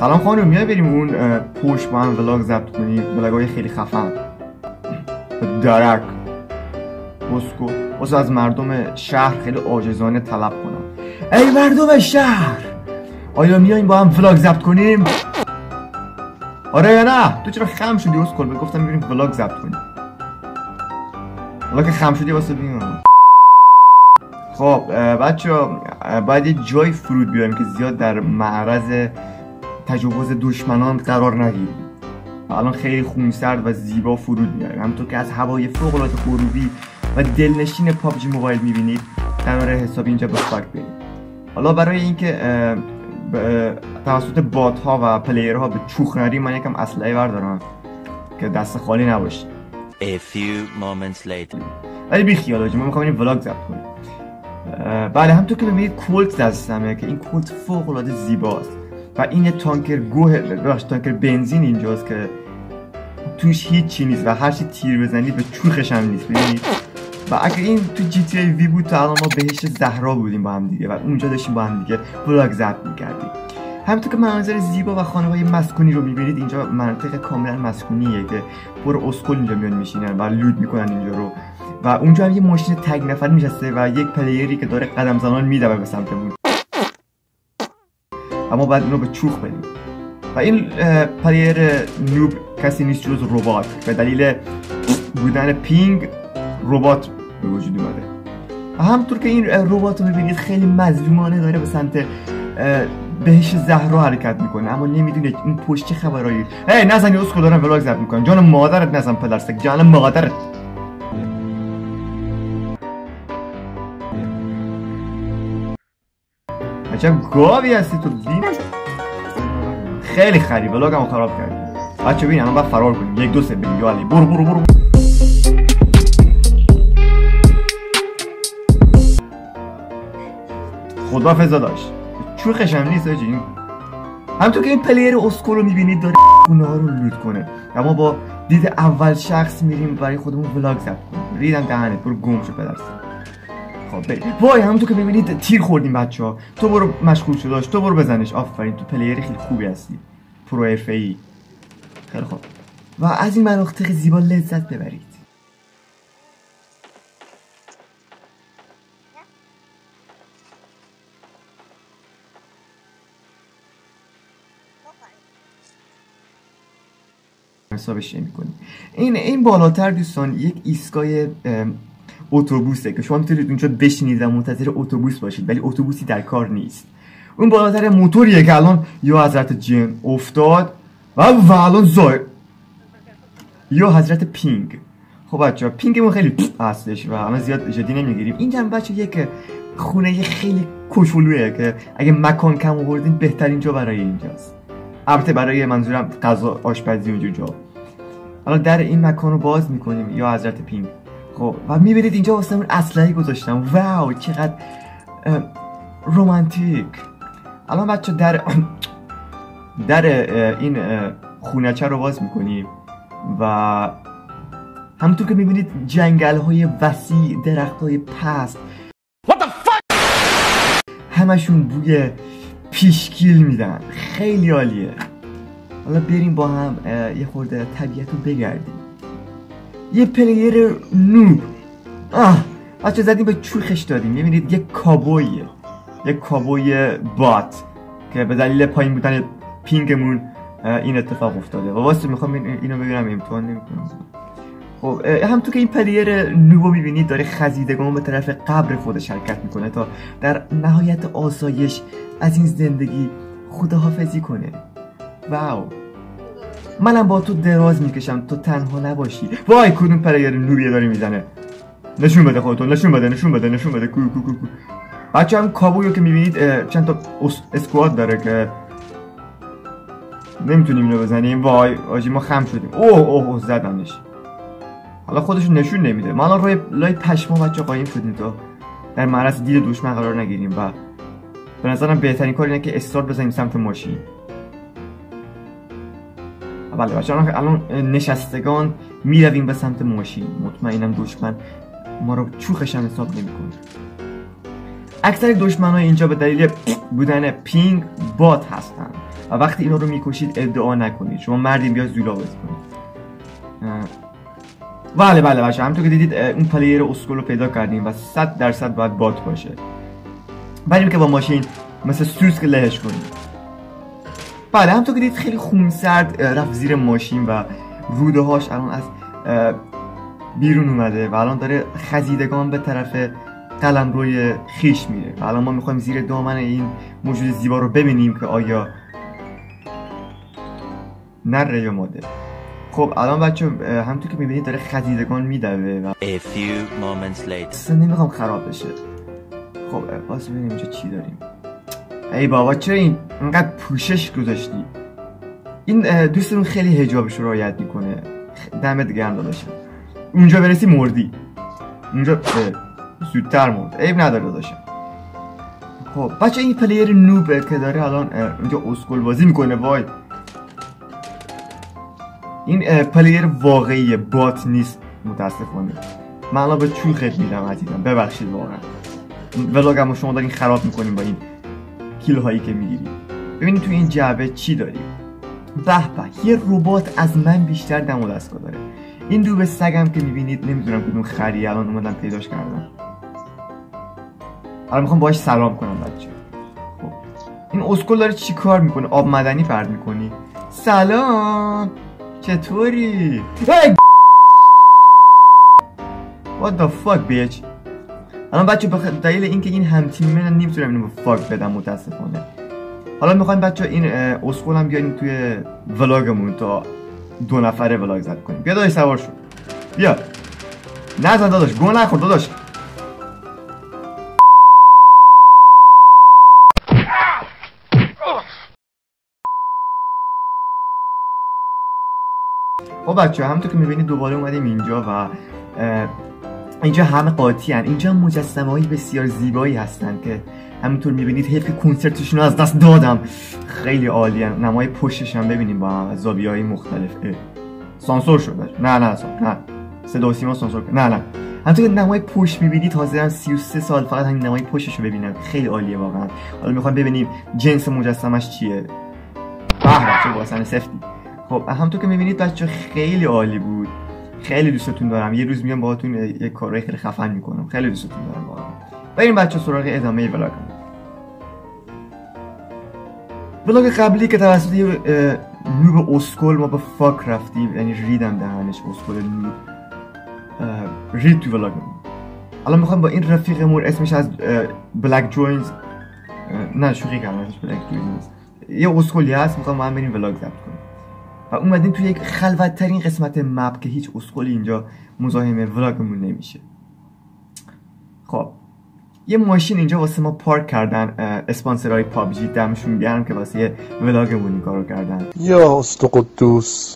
سلام خانم میای بریم اون پشت با هم ولاگ ضبط کنیم؟ ولاگای خیلی خفن. درک. بسکو. بس از مردم شهر خیلی عاجزانه طلب کنم. ای مردم شهر! آیا میاییم با هم ولاگ ضبط کنیم؟ آره یا نه؟ تو چرا خم شدی؟ اسکل گفتم بریم ولاگ ضبط کنیم. حالا که خم شدی واسه بیم خب بچه باید یه جای فرود بیاریم که زیاد در معرض تجاوز دشمنان قرار نگیریم. الان خیلی خونسرد و زیبا فرود میاریم همونطور که از هوای فوق العاده غروبی و دلنشین پابجی موبایل می‌بینید قرار حسابی اینجا به fuck بریم. حالا برای اینکه توسط bot ها و player ها به چوخ نریم من یکم اسلحه بردارم که دست خالی نباشه. A few moments later. ولی بی خیال ما می‌خوام این ولاگ ضبط کنیم. بله همونطور که ببینید کولت دستمه که این کولت فوق العاده زیباست. و این تانکر گوه بخش تانکر بنزین اینجاست که توش هیچی نیست و هر چی تیر بزنید به چوخش هم نیست. ببینید و اگه این تو جی تی وی بود تا الان ما بهش زهرا بودیم با هم دیگه و اونجا داشتیم با هم دیگه ولاگ ضبط می‌کردیم. همونطور که مناظر زیبا و خانه های مسکونی رو می‌بینید اینجا منطقه کاملا مسکونیه که پر اسکل اینجا میان میشینن و loot می‌کنن اینجا رو. و اونجا هم یه ماشین تگ نفر میشسته و یک player ی که داره قدم زنان میدوه به سمتمون. اما بعد اونو به چوخ بدیم. و این player noob کسی نیست جز ربات. به دلیل بودن ping ربات به وجود اومده. همطور که این ربات رو می‌بینید خیلی مظلومانه داره به سمت بهشت زهرا حرکت می‌کنه. اما نمی‌دونه این پشت چه خبرایی. هی نزن اسکل دارم vlog ضبط می‌کنن جان مادرت نزن پدرسگ جان مادرت. عجب گاوی هستی تو. ببین خیلی خری vlog مو خراب کردی. بچه ببین الان باید فرار کنیم. یک دو سه بریم. یا علی برو برو برو. خدا فضا داشت چوخش هم نیست آجی. همونطور که این player اسکول رو می‌بینید داره خونه رو loot کنه. اما با دید اول شخص میریم برای خودمون vlog ضبط کنیم. ریدم دهنت. برو گم شو پدرسگ خب بریم. وای همونطور که ببینید تیر خوردیم بچه ها تو برو مشغول شو داشت. تو برو بزنش. آفرین تو player خیلی خوبی هستی. پرو ای خیلی خوب. و از این مناطق زیبا لذت ببرید. حسابش می‌کنیم این این بالاتر دوستان یک ایستگاه اتوبوسه که شما می‌تونید اونجا بشینید و منتظر اتوبوس باشید ولی اتوبوسی در کار نیست. اون بالاتر موتوریه که الان یا حضرت جن افتاد و و الان زای یا حضرت پینگ. خب بچه پینگمون خیلی هستش و همه زیاد جدی نمی‌گیریم. اینجا بچه یک خونه خیلی کوچولویه که اگه مکان کم آوردین بهترین جا برای اینجاست. البته برای منظورم غذا آشپزی اونجور جا. حالا در این مکان رو باز می‌کنیم یا حضرت پینگ. خب و می‌بینید اینجا واسه اون اسلحه گذاشتم. واو چقدر رومانتیک. الان بچه در در این خونچه رو باز می‌کنیم و همونطور که می‌بینید جنگل های وسیع درخت های پست همشون بوی پشگل میدن. خیلی عالیه. حالا بریم با هم یه خورده طبیعت رو بگردیم. یه player noob آه بچه زدیم به چوخش دادیم. می‌بینید یه کابویه یه کابوی bot که به دلیل پایین بودن ping مون این اتفاق افتاده. و واسه می‌خوام اینو ببینم امتحان نمی‌کنم. خب همونطور که این player noob و می‌بینید داره خزیدگان به طرف قبر خودش حرکت می‌کنه تا در نهایت آسایش از این زندگی خداحافظی کنه. wow. منم با تو دراز می‌کشم. تو تنها نباشی. وای کدوم player noob یه داری می‌زنه؟ نشون بده خودتون. نشون بده نشون بده نشون بده. کو کو کو بچه هم کابویو که می‌بینید چند تا squad داره که نمی‌تونیم اینو بزنیم. وای آجی ما خم شدیم. اوه اوه, اوه زدمش. حالا خودشون نشون نمیده. ما الان روی لای پشما بچه قایم شدیم تا در معرض دید دشمن قرار نگیریم. و به نظرم بهترین کار اینه که استارت بزنیم سمت ماشین. بله بچه الان نشستگان می‌رویم به سمت ماشین. مطمئنم دشمن ما رو چوخش هم حساب نمی‌کنه. اکثر دشمن های اینجا به دلیل بودن پینگ بات هستن و وقتی اینا رو می‌کشید ادعا نکنید. شما مردین بیا زولا کنید. بله بله بچه همونطور که دیدید اون player اسکول رو پیدا کردیم و 100 درصد باید bot باشه. بریم که با ماشین مثل سوس که لهش کنیم. بله همونطور که دیدید خیلی خونسرد رفت زیر ماشین و روده هاش الان از بیرون اومده و الان داره خزیدگان به طرف قلمروی خویش میره و الان ما می‌خوایم زیر دامن این موجود زیبا رو ببینیم که آیا نره یا ماده. خب الان بچه همونطور که می‌بینید داره خزیدگان میدوه و A few moments later. اصلا نمی‌خوام خراب بشه. خب باز ببینیم اینجا چی داریم. ای بابا چرا این اینقدر پوشش گذاشتی؟ این دوستمون خیلی هجابش رو رعایت می‌کنه. دمت گرم داداشم اونجا برسی مردی. اونجا زودتر مرد. عیب نداره داداشم خب بچه این پلیر نوبه که داره الان اینجا اسکول بازی می‌کنه وای. این player واقعی bot نیست متاسفانه. من الان به خیلی میدم عزیزم. ببخشید واقعا. vlog م شما دارین خراب می‌کنیم با این. kill هایی که می‌گیریم ببینید تو این جعبه چی داریم به به یه ربات از من بیشتر دم و دستگاه داره این noob سگم که می‌بینید نمی‌دونم کدوم خری الان اومدم پیداش کردم الان می‌خوام باش سلام کنم بچه خب. این اسکول داره چی کار می‌کنه؟ آب مدنی پرد می‌کنی. سلام. چطوری! What the fuck bitch الان بچه به دلیل اینکه این هم تیم من نمی‌تونم اینو فاک بدم متاسفانه. حالا می‌خوایم بچه این اسکول هم بیاین توی ولاگمون تا دو نفره ولاگ زد کنیم. بیا داداش سوار شو. بیا. نزن داداش گو نخور داداش. خب بچه همونطور که می‌بینید دوباره اومدیم اینجا و اینجا همه قاطی هن. اینجا مجسمه های بسیار زیبایی هستن که همونطور می‌بینید حیف که کنسرتشون رو از دست دادم. خیلی عالی هن. نمای پشتش هم ببینیم با هم های مختلف سانسور شد. نه نه نه. صدا سیما سانسور نه نه. همونطور که نمای پشت می‌بینید حاضرم 33 سال فقط همین نمای پشتش رو ببینم خیلی عالیه واقعا. حالا می‌خوام ببینیم جنس مجسمش چیه. به چه سفتی. خب همونطور که می‌بینید بچه خیلی عالی بود. خیلی دوستتون دارم. یه روز میام باهاتون یه کارهای خیلی خفن می‌کنم. خیلی دوستتون دارم واقعا بریم بچه سراغ ادامه ولاگ vlog قبلی که توسط یه noob اسکول ما به fuck رفتیم. یعنی ریدم دهنش اسکول noob. رید تو vlog الان می‌خوام با این رفیقمون اسمش از بلک جوینز نه شوخی کردم اسمش بلک جوینز یه اسکولی هست. می‌خوام با هم بریم vlog ضبط کنیم. و اومدیم توی یک خلوت ترین قسمت map که هیچ اسکولی اینجا مزاحم vlog مون نمیشه. خب یه ماشین اینجا واسه ما پارک کردن اسپانسرهای پابجی دمشون گرم که واسه ولاگمون این کارو کردن. یا است قدوس.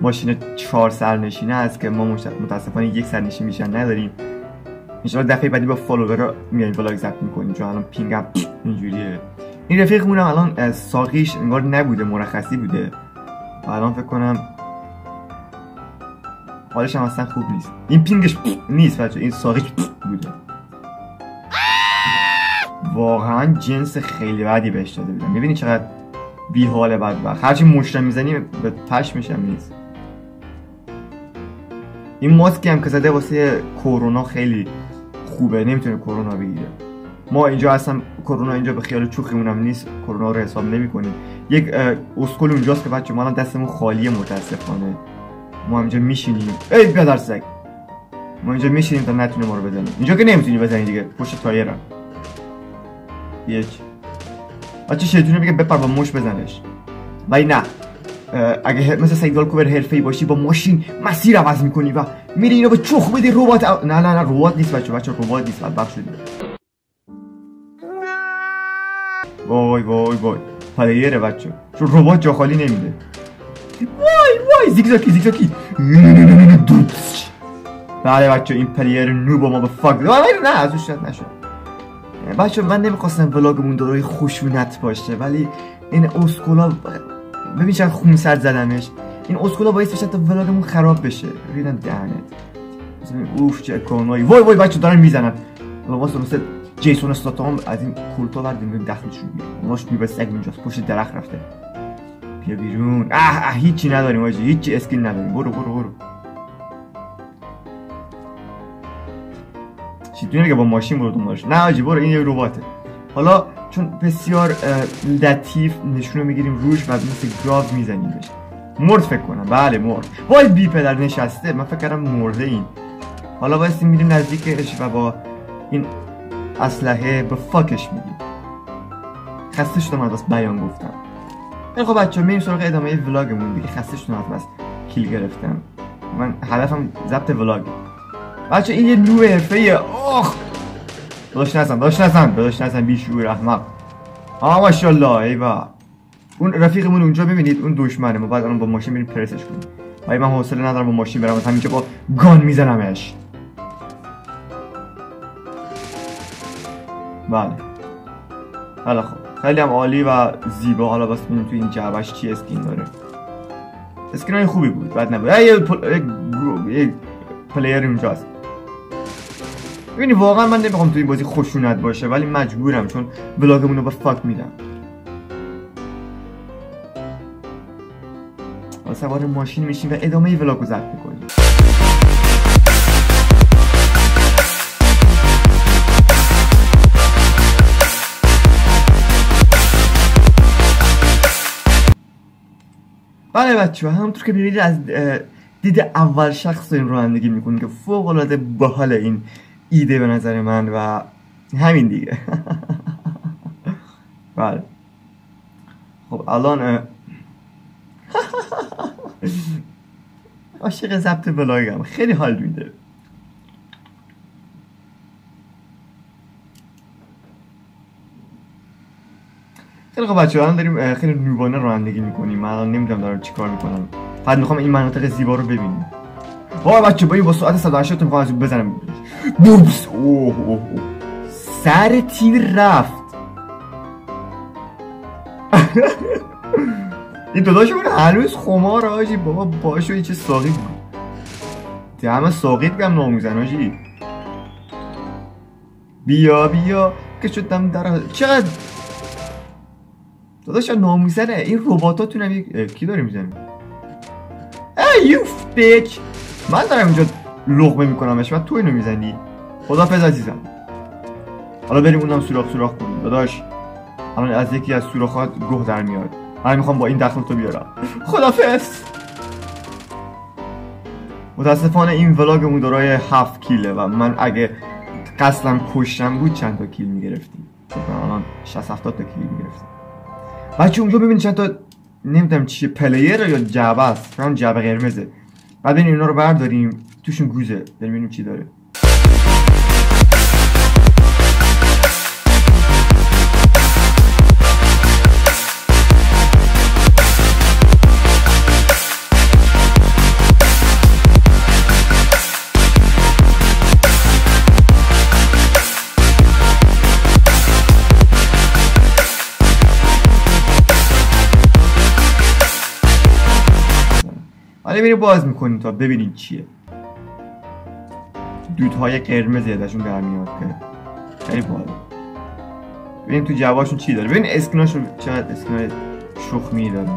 ماشین چهار سرنشینه هست که ما متاسفانه یک سرنشین میشن نداریم. انشاءالله دفعه بعدی با فالوورا میایم ولاگ ضبط می‌کنیم. چون الان پینگم اینجوریه. این رفیقمون هم الان ساقیش انگار نبوده مرخصی بوده. و الان فکر کنم حالش هم اصلا خوب نیست. این پینگش نیست بچه این ساقیش بوده. واقعا جنس خیلی بدی بهش داده بودم می‌بینی چقدر بی حال بد وقت هرچی مشتم می‌زنی به پش میشم نیست. این ماسکی هم که زده واسه کرونا خیلی خوبه. نمی‌تونه کرونا بگیره. ما اینجا اصلا کرونا اینجا به خیال چوخیمون هم نیست کرونا رو حساب نمی کنیم یک اسکول اونجاست که بچه ما دستمون خالیه متاسفانه. ما اینجا میشینیم. ای بیادر سگ. ما اینجا میشینیم تا نتونه ما رو بزنیم اینجا که نمی‌تونی بزنی دیگه پشت تایرم یک. بچه شیطونه میگه بپر با مش بزنش. ولی نه. اگه مثل سید والکوور حرفه‌ای باشی با ماشین مسیر عوض می‌کنی و میری اینو به چخ بدی ربات. نه نه نه ربات نیست بچه بچه ربات نیست بعد وای وای وای. player ه بچه. چون ربات جا خالی نمیده. وای وای زیگزاکی زیگزاکی. بله بچه این player noob ما به fuck نه از روش نشد. بچه من نمی‌خواستم vlog مون دارای خشونت باشه ولی این اسکولا ببین چقدر خون سرد زدمش. این اسکولا باعث بشه تا vlog مون خراب بشه. ریدم دهنت. اوف چه gun ایی وای وای بچه دارن می‌زنن واسه مثل جیسون استاتام از این کورتا بردیم بریم دخلشون بیرون ماش بی سگ اینجاست پشت درخت رفته. بیا بیرون. اه اه هیچی نداریم آجی هیچی اسکیل نداریم. برو برو برو. چی تو که با ماشین برو دنبالش. نه آجی برو این یه رباته. حالا چون بسیار لطیف نشون رو می‌گیریم روش و مثل گراو می‌زنیم بهش مرد فکر کنم. بله مرد. وای بی پدر نشسته. من فکر کردم مرده این. حالا بایستی میریم نزدیکش و با این اسلحه به فاکش میدیم خسته شدم از بیان گفتم. خیلی خب بچه میریم سراغ ادامه ولاگمون. دیگه خسته شدم از بس کیل گرفتم. من هدفم ضبط ولاگ. بچه این یه نوع حرفه اوه داشت نزن داشت نزن داشت نزن بیشور احمق. آه ماشاءالله اون رفیقمون اونجا ببینید اون دشمنه. ما بعد الان با ماشین بریم پرسش کنیم. ولی من حوصله ندارم با ماشین برم. از همینجا با gun میزنمش. بله. حالا خب خیلی هم عالی و زیبا. حالا بس ببینیم تو این جعبش چی skin داره؟ skin های خوبی بود بد نبود. یه pl... یه player اینجاست. ببینی واقعا من نمی‌خوام تو این بازی خشونت باشه ولی مجبورم چون vlog مون رو به fuck میدم. سوار ماشین میشیم و ادامه ولاگ رو ضبط می‌کنیم. بله بچه همونطور که می‌بینید از دید اول شخص داریم رانندگی می‌کنیم که فوق العاده باحال این ایده به نظر من و همین دیگه. بله. خب الان عاشق ضبط ولاگم. خیلی حال میده. خیلی خب بچه الان داریم خیلی نوبانه رانندگی می‌کنیم. من الان نمی‌دونم دارم چیکار می‌کنم. فقط می‌خوام این مناطق زیبا رو ببینیم. وای بچه با این با سرعت 180 می‌خوام از بزنم. بوبس. اوه اوه سر تیر رفت. این داداشمون هنوز خمار آجی. بابا باشو چه ساقی بود. دم ساقیت بگم ناموزن آجی. بیا بیا. که شدم در چقدر داداش ناموزنه این رباتاتون هم کی داره می‌زنه؟ ای یو بیچ من دارم اینجا لغمه میکنمش. و تو اینو می‌زنی. خدافظ عزیزم. حالا بریم اونم سوراخ سوراخ کنیم. داداش الان از یکی از سوراخات گوه در میاد. من می‌خوام با این دخل تو بیارم. خدافظ متاسفانه این ولاگمون دارای هفت کیله و من اگه قصدم کشتم بود چند تا کیل می‌گرفتیم. الان 60 70 تا کیل می‌گرفتیم. بچه اونجا ببین چند تا نمی‌دونم چیه پلیر یا جعبه است. کنم جعبه قرمزه. بعد بریم اینا رو برداریم توشون گوزه. ببینیم چی داره. حالا میریم باز می‌کنیم تا ببینیم چیه. دودهای قرمز ازشون در میاد که خیلی باحاله ببینیم تو جوابشون چی داره. ببین اسکناشو چقدر اسکنای شخمی داره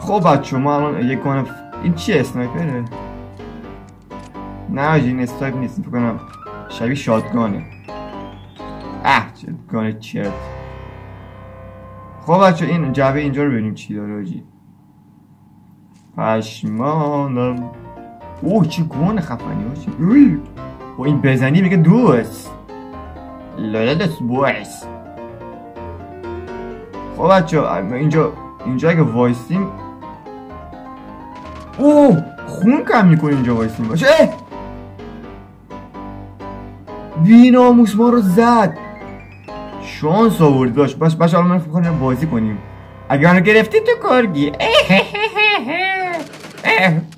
خب بچه ما الان یک گان این چیه اسنایپره؟ نه این اسنایپ نیست. فکر کنم شبیه شادگانه. اه گان چرت. خب بچه این جعبه اینجا رو ببینیم چی داره آجی. پشمانم. اوه چه گون خفنی آجی. با این بزنی میگه دوست. لالا دوست بویس خب بچه اینجا اینجا اگه وایسیم. اوه خون کم می‌کنه اینجا وایسیم. باشه! بیناموس ما رو زد. شانس آوردی. داشت بس بس الان من فکر بازی کنیم. اگه منو گرفتی تو کارگی.